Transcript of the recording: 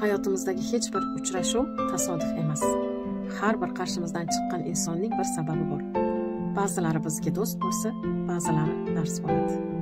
hayotimizdagi hech bir uchrashuv tasodif emas. Har bir qarshimizdan chiqqan insonning bir sababi bor. Ba'zilari bizga do'st bo'lsa ba'zilari dars bo'ladi.